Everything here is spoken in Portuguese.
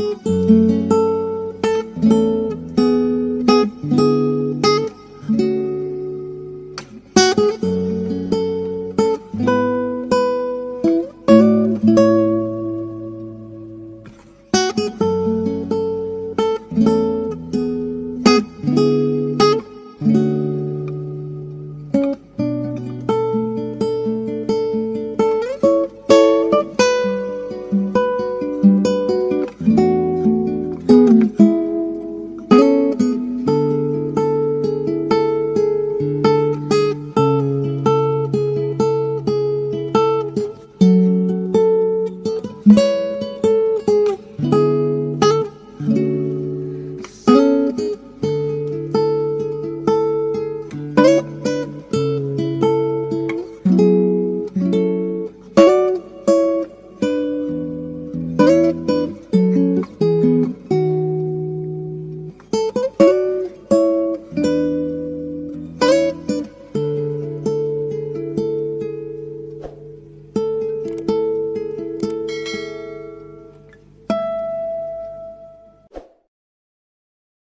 Música